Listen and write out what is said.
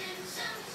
Simpsons.